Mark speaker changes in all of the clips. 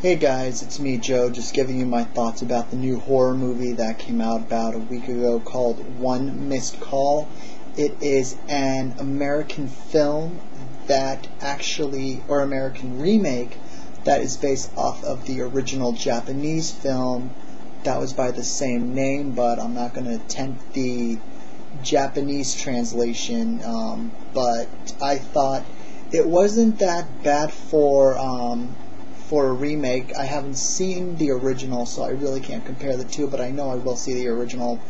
Speaker 1: Hey guys, it's me Joe, just giving you my thoughts about the new horror movie that came out about a week ago called One Missed Call. It is an American film that actually, or American remake, that is based off of the original Japanese film that was by the same name, but I'm not going to attempt the Japanese translation. Um, but I thought it wasn't that bad for um, for a remake. I haven't seen the original, so I really can't compare the two, but I know I will see the original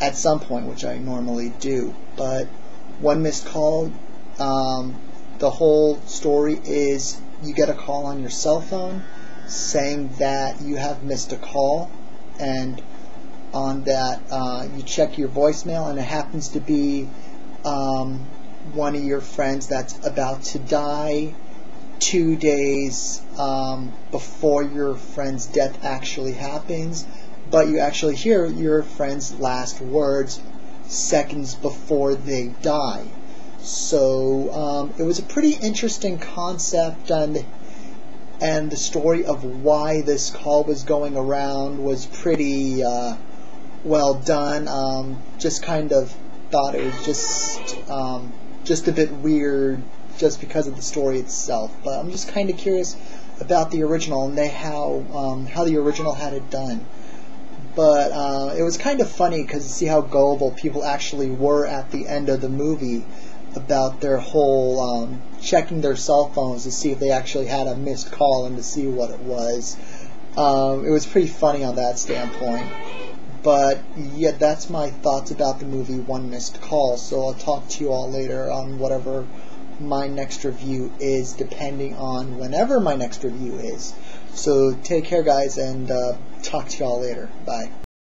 Speaker 1: at some point, which I normally do. But One Missed Call, um, the whole story is you get a call on your cell phone saying that you have missed a call, and on that uh, you check your voicemail, and it happens to be um, one of your friends that's about to die two days um, before your friend's death actually happens, but you actually hear your friend's last words seconds before they die. So um, it was a pretty interesting concept, and and the story of why this call was going around was pretty uh, well done. Um, just kind of thought it was just um, just a bit weird just because of the story itself. But I'm just kind of curious about the original and they how um, how the original had it done. But uh, it was kind of funny because see how gullible people actually were at the end of the movie about their whole um, checking their cell phones to see if they actually had a missed call and to see what it was. Um, it was pretty funny on that standpoint. But yeah, that's my thoughts about the movie One Missed Call. So I'll talk to you all later on whatever my next review is, depending on whenever my next review is. So take care, guys, and uh, talk to y'all later. Bye.